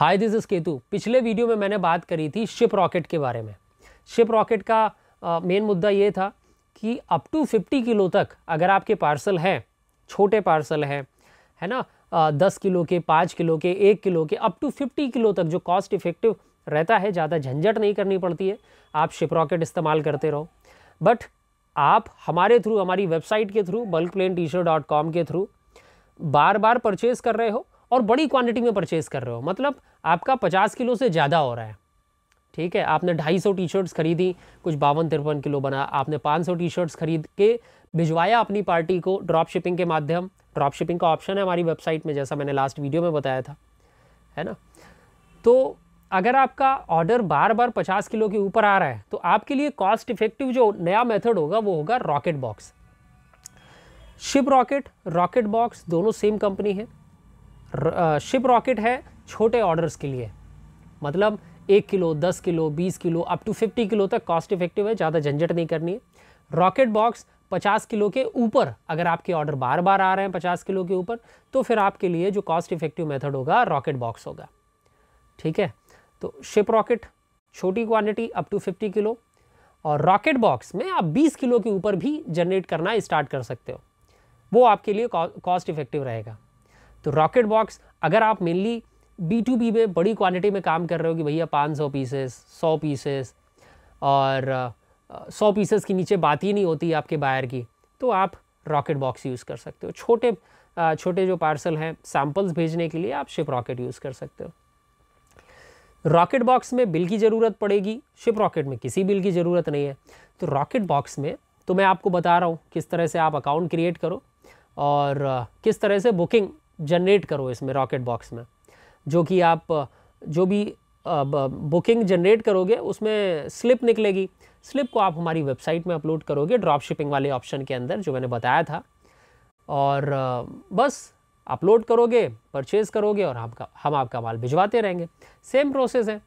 Hi this is Ketu पिछले video में मैंने बात करी थी शिप रॉकेट के बारे में। शिप रॉकेट का मेन मुद्दा ये था कि अप टू 50 किलो तक अगर आपके पार्सल हैं, छोटे पार्सल हैं, है ना? दस किलो के, पाँच किलो के, एक किलो के अप टू 50 किलो तक जो कॉस्ट इफ़ेक्टिव रहता है, ज़्यादा झंझट नहीं करनी पड़ती है। आप शिप रॉकेट इस्तेमाल करते रहो। बट आप हमारे थ्रू हमारी वेबसाइट के थ्रू बल्क के थ्रू बार बार परचेज़ कर रहे हो। और बड़ी क्वांटिटी में परचेज़ कर रहे हो। मतलब आपका पचास किलो से ज़्यादा हो रहा है। ठीक है, आपने ढाई सौ टी शर्ट्स खरीदी, कुछ बावन तिरपन किलो बना, आपने पाँच सौ टी शर्ट्स खरीद के भिजवाया अपनी पार्टी को ड्रॉप शिपिंग के माध्यम। ड्रॉप शिपिंग का ऑप्शन है हमारी वेबसाइट में, जैसा मैंने लास्ट वीडियो में बताया था। है ना? तो अगर आपका ऑर्डर बार बार पचास किलो के ऊपर आ रहा है तो आपके लिए कॉस्ट इफ़ेक्टिव जो नया मेथड होगा, वो होगा rocket box Shiprocket rocket box दोनों सेम कंपनी है। शिप रॉकेट है छोटे ऑर्डर्स के लिए। मतलब एक किलो, दस किलो, बीस kilo up to fifty kilo तक कॉस्ट इफ़ेक्टिव है, ज़्यादा झंझट नहीं करनी है। रॉकेट बॉक्स पचास किलो के ऊपर, अगर आपके ऑर्डर बार बार आ रहे हैं पचास किलो के ऊपर तो फिर आपके लिए जो कॉस्ट इफ़ेक्टिव मेथड होगा रॉकेट बॉक्स होगा। ठीक है? तो शिप रॉकेट छोटी quantity up to fifty kilo, और रॉकेट बॉक्स में आप बीस किलो के ऊपर भी जनरेट करना स्टार्ट कर सकते हो। वो आपके लिए कॉस्ट इफ़ेक्टिव रहेगा। तो रॉकेट बॉक्स अगर आप मेनली बी टू बी में बड़ी क्वांटिटी में काम कर रहे हो कि भैया पाँच सौ पीसेस सौ पीसेस और सौ पीसेस के नीचे बात ही नहीं होती आपके बायर की तो आप रॉकेट बॉक्स यूज़ कर सकते हो। छोटे छोटे जो पार्सल हैं सैम्पल्स भेजने के लिए आप शिप रॉकेट यूज़ कर सकते हो। रॉकेट बॉक्स में बिल की ज़रूरत पड़ेगी शिप रॉकेट में किसी बिल की ज़रूरत नहीं है। तो रॉकेट बॉक्स में तो मैं आपको बता रहा हूँ किस तरह से आप अकाउंट क्रिएट करो, और किस तरह से बुकिंग जनरेट करो इसमें रॉकेट बॉक्स में। जो कि आप, जो भी बुकिंग जनरेट करोगे, उसमें स्लिप निकलेगी। स्लिप को आप हमारी वेबसाइट में अपलोड करोगे ड्रॉप शिपिंग वाले ऑप्शन के अंदर, जो मैंने बताया था। और बस अपलोड करोगे परचेज़ करोगे और आपका, हम आपका माल भिजवाते रहेंगे। सेम प्रोसेस है,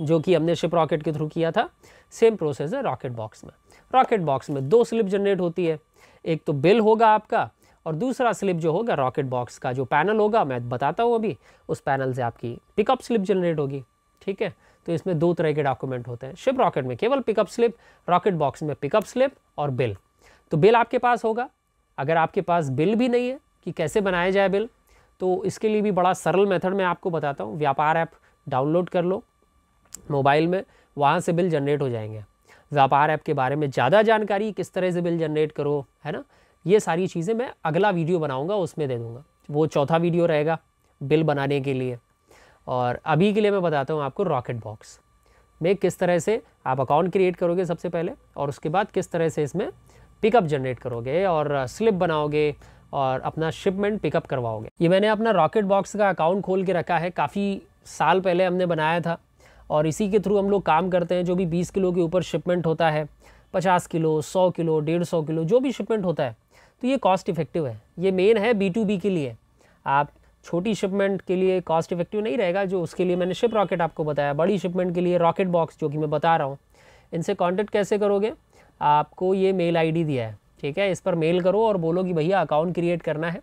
जो कि हमने शिप रॉकेट के थ्रू किया था। सेम प्रोसेस है रॉकेट बॉक्स में। रॉकेट बॉक्स में दो स्लिप जनरेट होती है। एक तो बिल होगा आपका और दूसरा स्लिप जो होगा रॉकेट बॉक्स का जो पैनल होगा, मैं बताता हूँ अभी, उस पैनल से आपकी पिकअप स्लिप जनरेट होगी, ठीक है? तो इसमें दो तरह के डॉक्यूमेंट होते हैं शिप रॉकेट में केवल पिकअप स्लिप रॉकेट बॉक्स में पिकअप स्लिप और बिल तो बिल आपके पास होगा, अगर आपके पास बिल भी नहीं है कि कैसे बनाया जाए बिल तो इसके लिए भी बड़ा सरल मेथड मैं आपको बताता हूँ, व्यापार ऐप डाउनलोड कर लो मोबाइल में, वहाँ से बिल जनरेट हो जाएँगे। व्यापार ऐप के बारे में ज़्यादा जानकारी, किस तरह से बिल जनरेट करो, है ना? ये सारी चीज़ें मैं अगला वीडियो बनाऊँगा, उसमें दे दूँगा। वो चौथा वीडियो रहेगा, बिल बनाने के लिए। और अभी के लिए मैं बताता हूँ आपको रॉकेट बॉक्स में किस तरह से आप अकाउंट क्रिएट करोगे सबसे पहले, और उसके बाद किस तरह से इसमें पिकअप जनरेट करोगे, और स्लिप बनाओगे, और अपना शिपमेंट पिकअप करवाओगे। ये मैंने अपना रॉकेट बॉक्स का अकाउंट खोल के रखा है, काफ़ी साल पहले हमने बनाया था, और इसी के थ्रू हम लोग काम करते हैं, जो भी 20 किलो के ऊपर शिपमेंट होता है 50 किलो 100 किलो 150 किलो, जो भी शिपमेंट होता है तो ये कॉस्ट इफ़ेक्टिव है। ये मेन है बी टू बी के लिए। आप छोटी शिपमेंट के लिए कॉस्ट इफ़ेक्टिव नहीं रहेगा, जो उसके लिए मैंने शिप रॉकेट आपको बताया। बड़ी शिपमेंट के लिए रॉकेट बॉक्स जो कि मैं बता रहा हूँ। इनसे कॉन्टेक्ट कैसे करोगे? आपको ये मेल आईडी दिया है, ठीक है? इस पर मेल करो और बोलो कि भैया अकाउंट क्रिएट करना है।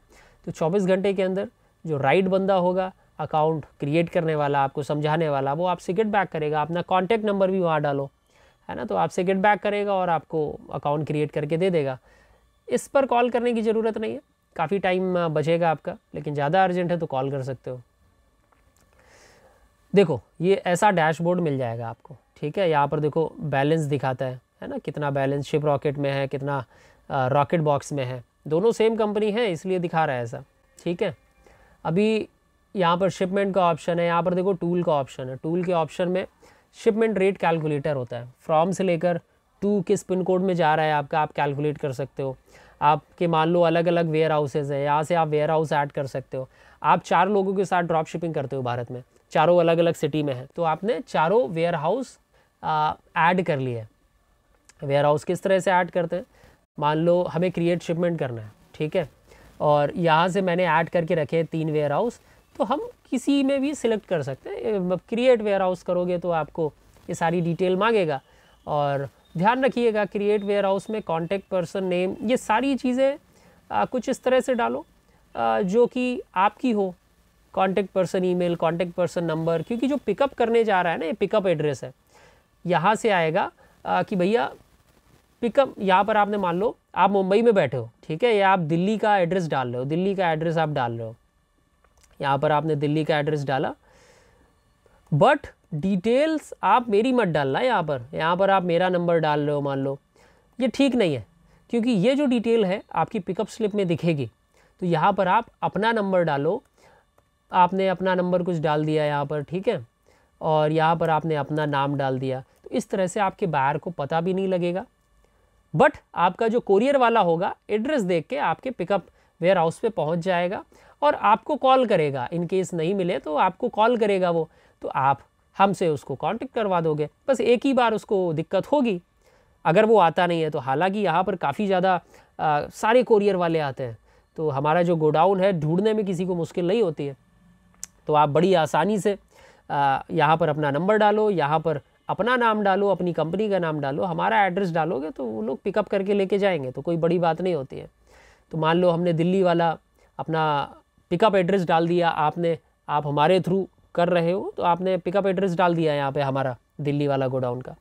तो 24 घंटे के अंदर जो राइट बंदा होगा अकाउंट क्रिएट करने वाला, आपको समझाने वाला, वो आपसे गेट बैक करेगा। अपना कॉन्टैक्ट नंबर भी वहाँ डालो, है ना? तो आपसे गेट बैक करेगा और आपको अकाउंट क्रिएट करके दे देगा। इस पर कॉल करने की ज़रूरत नहीं है। काफ़ी टाइम बचेगा आपका, लेकिन ज़्यादा अर्जेंट है तो कॉल कर सकते हो। देखो, ये ऐसा डैशबोर्ड मिल जाएगा आपको, ठीक है? यहाँ पर देखो, बैलेंस दिखाता है है ना? कितना बैलेंस शिप रॉकेट में है, कितना रॉकेट बॉक्स में है। दोनों सेम कंपनी है, इसलिए दिखा रहा है ऐसा, ठीक है? अभी यहाँ पर शिपमेंट का ऑप्शन है, यहाँ पर देखो, टूल का ऑप्शन है। टूल के ऑप्शन में शिपमेंट रेट कैलकुलेटर होता है। फ्रॉम से लेकर टू किस पिन कोड में जा रहा है आपका, आप कैलकुलेट कर सकते हो। आपके मान लो अलग अलग वेयर हाउसेज हैं, यहाँ से आप वेयर हाउस ऐड कर सकते हो। आप चार लोगों के साथ ड्रॉप शिपिंग करते हो भारत में, चारों अलग अलग सिटी में है। तो आपने चारों वेयर हाउस ऐड कर लिए वेयर हाउस किस तरह से ऐड करते हैं? मान लो हमें क्रिएट शिपमेंट करना है, ठीक है? और यहाँ से मैंने ऐड करके रखे हैं तीन वेयर हाउस तो हम किसी में भी सिलेक्ट कर सकते हैं। क्रिएट वेयर हाउस करोगे तो आपको ये सारी डिटेल मांगेगा। और ध्यान रखिएगा क्रिएट वेयर हाउस में कॉन्टैक्ट पर्सन नेम ये सारी चीज़ें कुछ इस तरह से डालो आ, जो कि आपकी हो contact person email contact person number क्योंकि जो पिकअप करने जा रहा है ना ये पिकअप एड्रेस है। यहाँ से आएगा आ, कि भैया पिकअप यहाँ पर आपने मान लो आप मुंबई में बैठे हो ठीक है या आप दिल्ली का एड्रेस डाल रहे हो दिल्ली का एड्रेस आप डाल रहे हो। यहाँ पर आपने दिल्ली का एड्रेस डाला बट डिटेल्स आप मेरी मत डालना यहाँ पर। यहाँ पर आप मेरा नंबर डाल रहे हो, मान लो। ये ठीक नहीं है, क्योंकि ये जो डिटेल है आपकी पिकअप स्लिप में दिखेगी। तो यहाँ पर आप अपना नंबर डालो। आपने अपना नंबर कुछ डाल दिया यहाँ पर, ठीक है? और यहाँ पर आपने अपना नाम डाल दिया। तो इस तरह से आपके बायर को पता भी नहीं लगेगा। बट आपका जो कोरियर वाला होगा एड्रेस देख के आपके पिकअप वेयर हाउस पर पहुँच जाएगा और आपको कॉल करेगा। इन केस नहीं मिले तो आपको कॉल करेगा वो। तो आप हमसे उसको कांटेक्ट करवा दोगे। बस एक ही बार उसको दिक्कत होगी। अगर वो आता नहीं है तो हालाँकि यहाँ पर काफ़ी ज़्यादा सारे कोरियर वाले आते हैं। तो हमारा जो गोडाउन है, ढूँढने में किसी को मुश्किल नहीं होती है। तो आप बड़ी आसानी से यहाँ पर अपना नंबर डालो, यहाँ पर अपना नाम डालो, अपनी कंपनी का नाम डालो, हमारा एड्रेस डालोगे तो वो लोग पिकअप करके लेके जाएँगे तो कोई बड़ी बात नहीं होती है। तो मान लो हमने दिल्ली वाला अपना पिकअप एड्रेस डाल दिया, आपने, आप हमारे थ्रू कर रहे हो तो आपने पिकअप एड्रेस डाल दिया यहाँ पे हमारा, दिल्ली वाला गोडाउन का।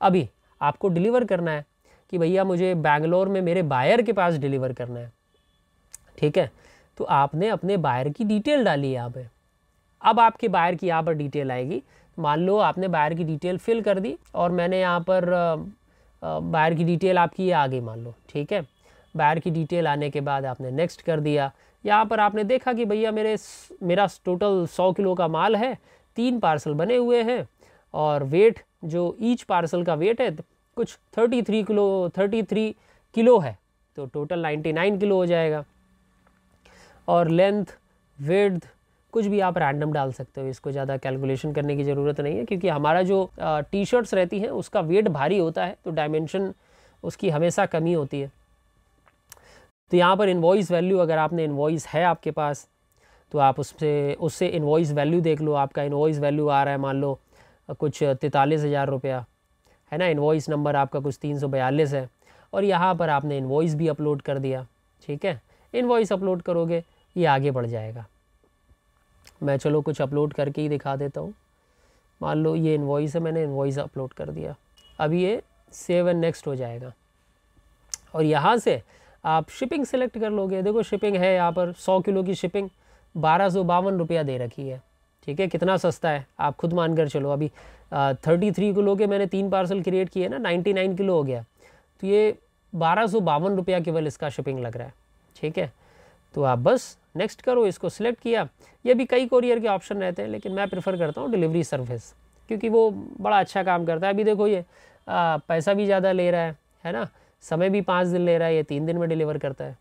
अभी आपको डिलीवर करना है कि भैया मुझे बैंगलोर में मेरे बायर के पास डिलीवर करना है। ठीक है? तो आपने अपने बायर की डिटेल डाली यहाँ पे। अब आपके बायर की यहाँ पर डिटेल आएगी। मान लो आपने बायर की डिटेल फिल कर दी और मैंने यहाँ पर बायर की डिटेल आपकी आ गई मान लो। ठीक है? बायर की डिटेल आने के बाद आपने नेक्स्ट कर दिया। यहाँ पर आपने देखा कि भैया मेरे मेरा टोटल सौ किलो का माल है, तीन पार्सल बने हुए हैं और वेट जो ईच पार्सल का वेट है, कुछ thirty three kilo thirty three kilo है तो टोटल नाइन्टी नाइन किलो हो जाएगा। और लेंथ वेड्थ कुछ भी आप रैंडम डाल सकते हो, इसको ज़्यादा कैलकुलेशन करने की ज़रूरत नहीं है, क्योंकि हमारा जो टी शर्ट्स रहती हैं, उसका वेट भारी होता है तो डायमेंशन उसकी हमेशा कमी होती है। तो यहाँ पर इन्वॉइस वैल्यू अगर आपने इन्वॉइस है आपके पास तो आप उससे उससे इन्वॉइस वैल्यू देख लो, आपका इन्वॉइस वैल्यू आ रहा है, मान लो, कुछ तैतालीस हज़ार रुपया, है ना? इन्वॉइस नंबर आपका कुछ तीन सौ बयालीस है, और यहाँ पर आपने इन्वॉइस भी अपलोड कर दिया, ठीक है? इन्वॉइस अपलोड करोगे, ये आगे बढ़ जाएगा। मैं चलो कुछ अपलोड करके ही दिखा देता हूँ। मान लो ये इन्वॉइस है, मैंने इन्वॉइस अपलोड कर दिया। अब ये सेव एंड नेक्स्ट हो जाएगा। और यहाँ से आप शिपिंग सेलेक्ट कर लोगे। देखो शिपिंग है यहाँ पर सौ किलो की शिपिंग बारह सौ बावन रुपया दे रखी है। ठीक है कितना सस्ता है? आप खुद मान कर चलो। अभी थर्टी थ्री किलो के मैंने तीन पार्सल क्रिएट किए ना नाइन्टी नाइन किलो हो गया। तो ये बारह सौ बावन रुपया केवल इसका शिपिंग लग रहा है। ठीक है? तो आप बस नेक्स्ट करो इसको सिलेक्ट किया। ये भी कई कोरियर के ऑप्शन रहते हैं लेकिन मैं प्रेफर करता हूँ डिलीवरी सर्विस क्योंकि वो बड़ा अच्छा काम करता है। अभी देखो ये आ, पैसा भी ज़्यादा ले रहा है है ना? समय भी पाँच दिन ले रहा है, या तीन दिन में डिलीवर करता है।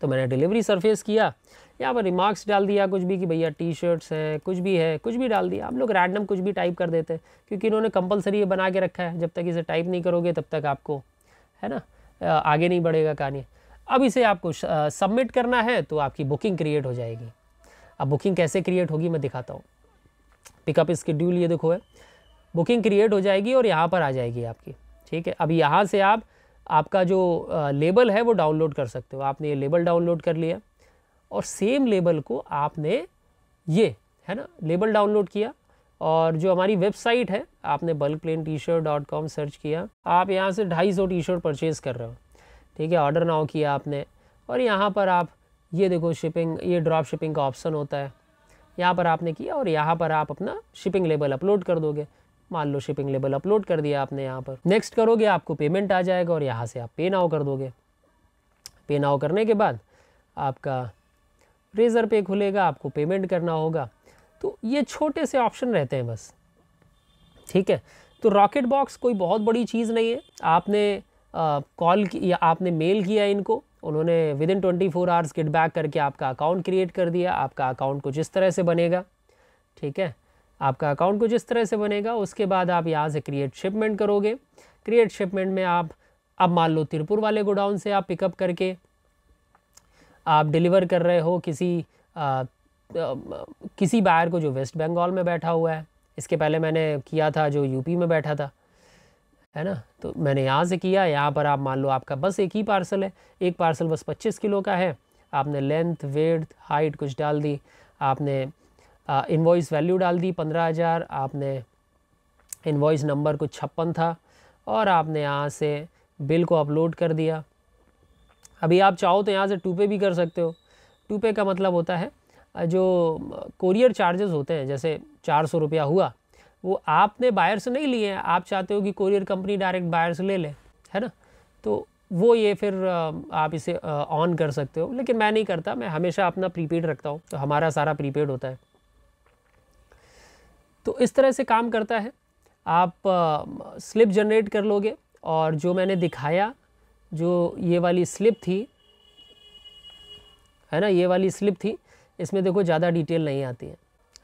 तो मैंने डिलीवरी सरफेस किया। यहाँ पर रिमार्क्स डाल दिया, कुछ भी कि भैया टी शर्ट्स हैं, कुछ भी है, कुछ भी डाल दिया। आप लोग रैंडम कुछ भी टाइप कर देते हैं, क्योंकि इन्होंने कंपलसरी ये बना के रखा है। जब तक इसे टाइप नहीं करोगे, तब तक आपको, है ना आगे नहीं बढ़ेगा कहानी अब इसे आपको सबमिट करना है तो आपकी बुकिंग क्रिएट हो जाएगी। अब बुकिंग कैसे क्रिएट होगी, मैं दिखाता हूँ। पिकअप स्केड्यूल ये देखो है। बुकिंग क्रिएट हो जाएगी और यहाँ पर आ जाएगी आपकी। ठीक है? अब यहाँ से आप आपका जो लेबल है वो डाउनलोड कर सकते हो। आपने ये लेबल डाउनलोड कर लिया और सेम लेबल को आपने ये, है ना लेबल डाउनलोड किया और जो हमारी वेबसाइट है, आपने bulk plain T shirt dot com search किया। आप यहाँ से ढाई सौ टी शर्ट परचेज़ कर रहे हो। ठीक है ऑर्डर नाउ किया आपने और यहाँ पर आप, ये देखो शिपिंग ये ड्रॉप शिपिंग का ऑप्शन होता है। यहाँ पर आपने किया और यहाँ पर आप अपना शिपिंग लेबल अपलोड कर दोगे। मान लो शिपिंग लेबल अपलोड कर दिया आपने यहाँ पर। नेक्स्ट करोगे आपको पेमेंट आ जाएगा और यहाँ से आप पे नाउ कर दोगे। पे नाउ करने के बाद आपका रेज़र पे खुलेगा, आपको पेमेंट करना होगा। तो ये छोटे से ऑप्शन रहते हैं बस। ठीक है? तो रॉकेट बॉक्स कोई बहुत बड़ी चीज़ नहीं है। आपने कॉल या आपने मेल किया इनको, उन्होंने within twenty four hours get back करके आपका अकाउंट क्रिएट कर दिया। आपका अकाउंट कुछ इस तरह से बनेगा। ठीक है? आपका अकाउंट कुछ इस तरह से बनेगा उसके बाद आप यहाँ से क्रिएट शिपमेंट करोगे। क्रिएट शिपमेंट में आप अब मान लो तिरपुर वाले गोडाउन से आप पिकअप करके आप डिलीवर कर रहे हो किसी आ, किसी बायर को जो वेस्ट बंगाल में बैठा हुआ है। इसके पहले मैंने किया था जो यूपी में बैठा था है ना? तो मैंने यहाँ से किया यहाँ पर आप मान लो आपका बस एक ही पार्सल है। एक पार्सल बस 25 किलो का है। आपने लेंथ वेथ हाइट कुछ डाल दी। आपने इन्वॉइस वैल्यू डाल दी पंद्रह हज़ार, आपने इन्वॉइस नंबर कुछ छप्पन था और आपने यहाँ से बिल को अपलोड कर दिया। अभी आप चाहो तो यहाँ से टू पे भी कर सकते हो। टू पे का मतलब होता है जो कोरियर चार्जेस होते हैं, जैसे चार सौ रुपया हुआ, वो आपने बायर से नहीं लिए हैं। आप चाहते हो कि कोरियर कंपनी डायरेक्ट बायर से ले ले, है ना? तो वो ये फिर आप इसे ऑन कर सकते हो। लेकिन मैं नहीं करता, मैं हमेशा अपना प्रीपेड रखता हूँ। तो हमारा सारा प्रीपेड होता है। तो इस तरह से काम करता है। आप स्लिप जनरेट कर लोगे और जो मैंने दिखाया, जो ये वाली स्लिप थी, है ना, ये वाली स्लिप थी, इसमें देखो ज़्यादा डिटेल नहीं आती है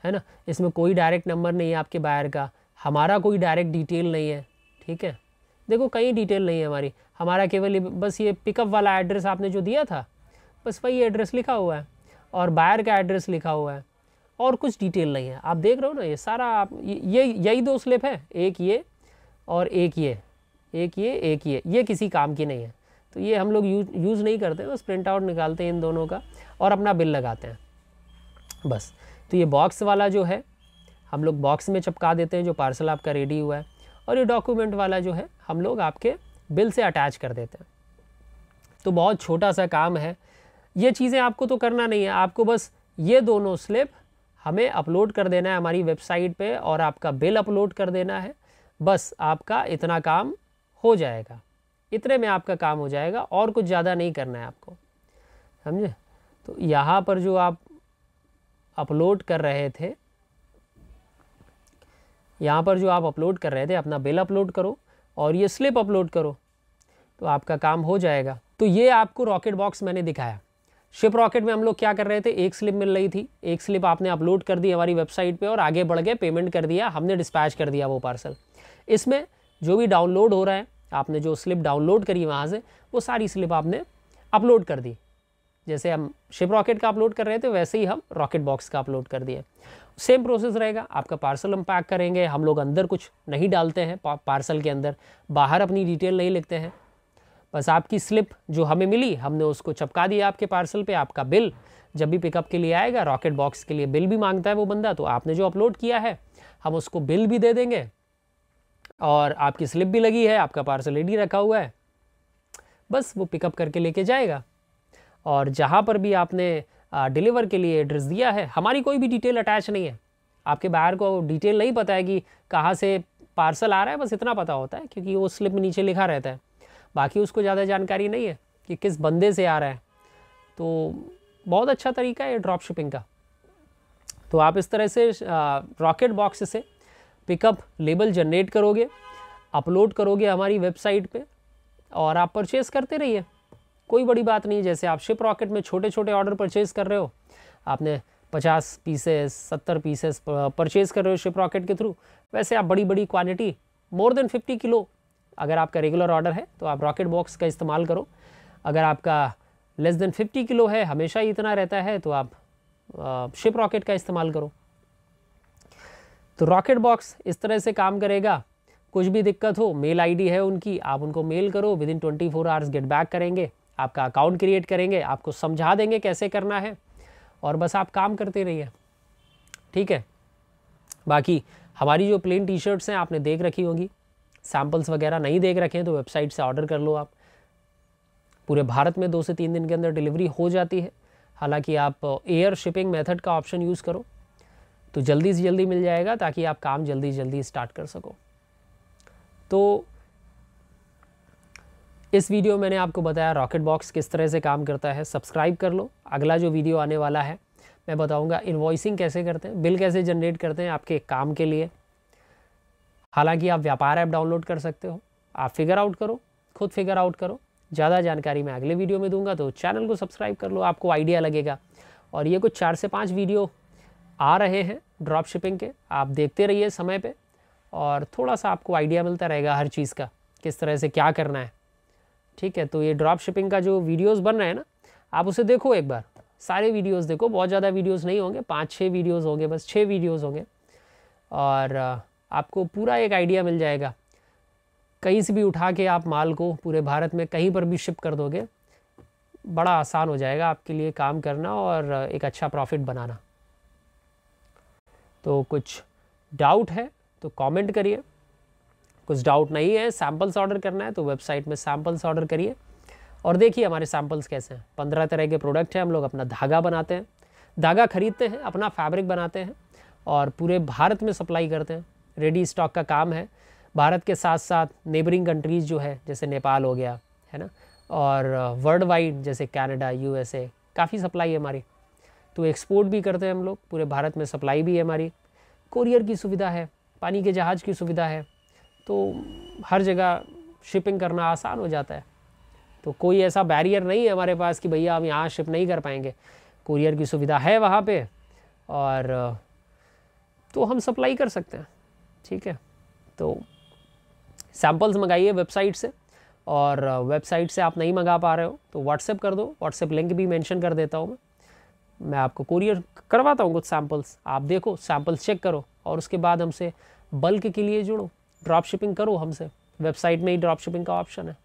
है ना। इसमें कोई डायरेक्ट नंबर नहीं है आपके बायर का, हमारा कोई डायरेक्ट डिटेल नहीं है, ठीक है। देखो कहीं डिटेल नहीं है हमारी, हमारा केवल बस ये पिकअप वाला एड्रेस आपने जो दिया था, बस वही एड्रेस लिखा हुआ है और बायर का एड्रेस लिखा हुआ है। और कुछ डिटेल नहीं है। आप देख रहे हो ना, ये सारा आप, ये यही दो स्लिप है, एक ये और एक ये एक ये एक ये ये किसी काम की नहीं है। तो ये हम लोग यूज़, यूज़ नहीं करते, बस प्रिंट आउट निकालते हैं इन दोनों का और अपना बिल लगाते हैं। बस तो ये बॉक्स वाला जो है, हम लोग बॉक्स में चपका देते हैं जो पार्सल आपका रेडी हुआ है और ये डॉक्यूमेंट वाला जो है, हम लोग आपके बिल से अटैच कर देते हैं। तो बहुत छोटा सा काम है। ये चीज़ें आपको तो करना नहीं है, आपको बस ये दोनों स्लिप हमें अपलोड कर देना है हमारी वेबसाइट पे और आपका बिल अपलोड कर देना है। बस आपका इतना काम हो जाएगा। इतने में आपका काम हो जाएगा और कुछ ज़्यादा नहीं करना है आपको। समझे? तो यहाँ पर जो आप अपलोड कर रहे थे, यहाँ पर जो आप अपलोड कर रहे थे, अपना बिल अपलोड करो और ये स्लिप अपलोड करो तो आपका काम हो जाएगा। तो ये आपको रॉकेट बॉक्स मैंने दिखाया। शिप रॉकेट में हम लोग क्या कर रहे थे? एक स्लिप मिल रही थी। एक स्लिप आपने अपलोड कर दी हमारी वेबसाइट पे और आगे बढ़ गए पेमेंट कर दिया। हमने डिस्पैच कर दिया वो पार्सल इसमें जो भी डाउनलोड हो रहा है, आपने जो स्लिप डाउनलोड करी वहाँ से, वो सारी स्लिप आपने अपलोड कर दी। जैसे हम शिप रॉकेट का अपलोड कर रहे थे, वैसे ही हम रॉकेट बॉक्स का अपलोड कर दिए। सेम प्रोसेस रहेगा। आपका पार्सल हम पैक करेंगे। हम लोग अंदर कुछ नहीं डालते हैं पार्सल के अंदर। बाहर अपनी डिटेल नहीं लिखते हैं। बस आपकी स्लिप जो हमें मिली, हमने उसको चपका दिया आपके पार्सल पे, आपका बिल जब भी पिकअप के लिए आएगा रॉकेट बॉक्स के लिए बिल भी माँगता है वो बंदा तो आपने जो अपलोड किया है, हम उसको बिल भी दे देंगे। और आपकी स्लिप भी लगी है, आपका पार्सल रेडी रखा हुआ है। बस वो पिकअप करके लेके जाएगा। और जहाँ पर भी आपने डिलीवर के लिए एड्रेस दिया है, हमारी कोई भी डिटेल अटैच नहीं है। आपके बाहर को डिटेल नहीं पता है कि कहाँ से पार्सल आ रहा है, बस इतना पता होता है, क्योंकि वो स्लिप नीचे लिखा रहता है। बाकी उसको ज़्यादा जानकारी नहीं है कि किस बंदे से आ रहा है। तो बहुत अच्छा तरीका है ड्रॉप शिपिंग का। तो आप इस तरह से रॉकेट बॉक्स से पिकअप लेबल जनरेट करोगे अपलोड करोगे हमारी वेबसाइट पे और आप परचेज़ करते रहिए। कोई बड़ी बात नहीं, जैसे आप शिप रॉकेट में छोटे छोटे ऑर्डर परचेज़ कर रहे हो, आपने पचास पीसेस सत्तर पीसेस परचेज़ कर रहे हो शिप रॉकेट के थ्रू वैसे आप बड़ी बड़ी quantity more than fifty kilo अगर आपका रेगुलर ऑर्डर है तो आप रॉकेट बॉक्स का इस्तेमाल करो। अगर आपका लेस देन फिफ्टी किलो है, हमेशा ही इतना रहता है तो आप शिप रॉकेट का इस्तेमाल करो। तो रॉकेट बॉक्स इस तरह से काम करेगा। कुछ भी दिक्कत हो मेल आईडी है उनकी, आप उनको मेल करो within twenty four hours get back करेंगे। आपका अकाउंट क्रिएट करेंगे, आपको समझा देंगे कैसे करना है, और बस आप काम करते रहिए। ठीक है? बाकी हमारी जो प्लेन टी शर्ट्स हैं, आपने देख रखी होगी। सैम्पल्स वगैरह नहीं देख रखे हैं तो वेबसाइट से ऑर्डर कर लो आप। पूरे भारत में दो से तीन दिन के अंदर डिलीवरी हो जाती है। हालाँकि आप एयर शिपिंग मेथड का ऑप्शन यूज़ करो। तो जल्दी से जल्दी मिल जाएगा, ताकि आप काम जल्दी जल्दी स्टार्ट कर सको। तो इस वीडियो मैंने आपको बताया रॉकेट बॉक्स किस तरह से काम करता है। सब्सक्राइब कर लो। अगला जो वीडियो आने वाला है, मैं बताऊँगा इन्वॉइसिंग कैसे करते हैं बिल कैसे जनरेट करते हैं आपके काम के लिए। हालाँकि आप व्यापार ऐप डाउनलोड कर सकते हो। आप फिगर आउट करो, खुद फिगर आउट करो। ज़्यादा जानकारी मैं अगले वीडियो में दूँगा तो चैनल को सब्सक्राइब कर लो, आपको आइडिया लगेगा। और ये कुछ चार से पाँच वीडियो आ रहे हैं ड्रॉप शिपिंग के। आप देखते रहिए समय पे और थोड़ा सा आपको आइडिया मिलता रहेगा हर चीज़ का, किस तरह से क्या करना है। ठीक है तो ये ड्रॉप शिपिंग का जो वीडियोस बन रहे हैं ना, आप उसे देखो एक बार। सारे वीडियोस देखो, बहुत ज़्यादा वीडियोस नहीं होंगे, पाँच छः वीडियोस होंगे, बस छः वीडियोस होंगे। और आपको पूरा एक आइडिया मिल जाएगा। कहीं से भी उठा के आप माल को पूरे भारत में कहीं पर भी शिप कर दोगे, बड़ा आसान हो जाएगा आपके लिए काम करना और एक अच्छा प्रॉफिट बनाना। तो कुछ डाउट है तो कमेंट करिए। कुछ डाउट नहीं है सैम्पल्स ऑर्डर करना है तो वेबसाइट में सैम्पल्स ऑर्डर करिए। और देखिए हमारे सैम्पल्स कैसे हैं। पंद्रह तरह के प्रोडक्ट हैं, हम लोग अपना धागा बनाते हैं। धागा खरीदते हैं, अपना फैब्रिक बनाते हैं और पूरे भारत में सप्लाई करते हैं। रेडी स्टॉक का काम है। भारत के साथ साथ नेबरिंग कंट्रीज़ जो है, जैसे नेपाल हो गया, है ना? और वर्ल्ड वाइड जैसे कनाडा यूएसए काफ़ी सप्लाई है हमारी। तो एक्सपोर्ट भी करते हैं हम लोग, पूरे भारत में सप्लाई भी है हमारी। कोरियर की सुविधा है, पानी के जहाज़ की सुविधा है तो हर जगह शिपिंग करना आसान हो जाता है। तो कोई ऐसा बैरियर नहीं है हमारे पास कि भैया हम यहाँ शिप नहीं कर पाएँगे। कुरियर की सुविधा है वहाँ पे, और तो हम सप्लाई कर सकते हैं। ठीक है? तो सैम्पल्स मंगाइए वेबसाइट से और वेबसाइट से आप नहीं मंगा पा रहे हो तो व्हाट्सएप कर दो। व्हाट्सएप लिंक भी मेंशन कर देता हूँ मैं। मैं आपको कुरियर करवाता हूँ कुछ सैम्पल्स आप देखो सैम्पल्स चेक करो और उसके बाद हमसे बल्क के लिए जुड़ो। ड्रॉप शिपिंग करो हमसे। वेबसाइट में ही ड्रॉप शिपिंग का ऑप्शन है।